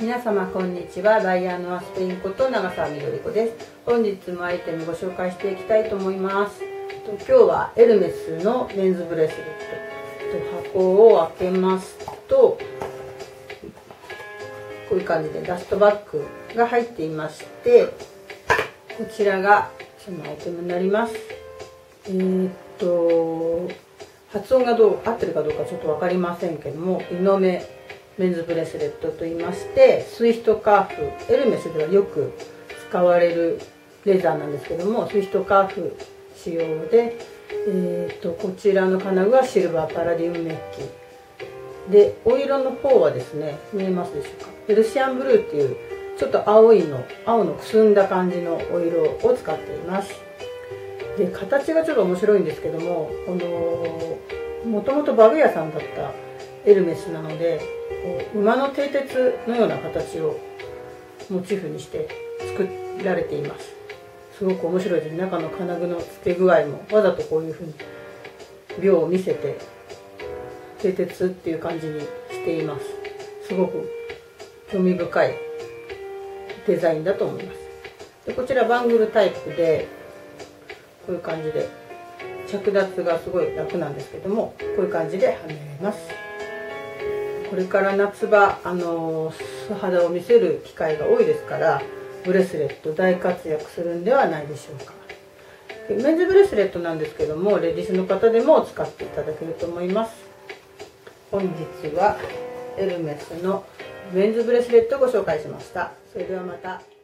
皆様こんにちは。バイヤーのアスペインこと長澤みどり子です。本日もアイテムご紹介していきたいと思います。今日はエルメスのメンズブレスレット。箱を開けますとこういう感じでダストバッグが入っていましてこちらがそのアイテムになります。えー、っと発音がどう合ってるかどうかちょっと分かりませんけどもイノメメンズブレスレットと言いましてスイフトカーフエルメスではよく使われるレザーなんですけどもスイフトカーフ仕様で、えーと、こちらの金具はシルバーパラディウムメッキ。でお色の方はですね見えますでしょうか？ペルシアンブルーっていうちょっと青いの青のくすんだ感じのお色を使っています。で形がちょっと面白いんですけどもこのもともと馬具屋さんだったエルメスなので馬の蹄鉄のような形をモチーフにして作られています。すごく面白いです中の金具の付け具合もわざとこういうふうに秒を見せて蹄鉄っていう感じにしています。すごく興味深いデザインだと思います。でこちらバングルタイプでこういう感じで着脱がすごい楽なんですけどもこういう感じではめます。これから夏場あの素肌を見せる機会が多いですからブレスレット大活躍するんではないでしょうか。メンズブレスレットなんですけどもレディースの方でも使っていただけると思います。本日はエルメスのメンズブレスレットをご紹介しました。それではまた。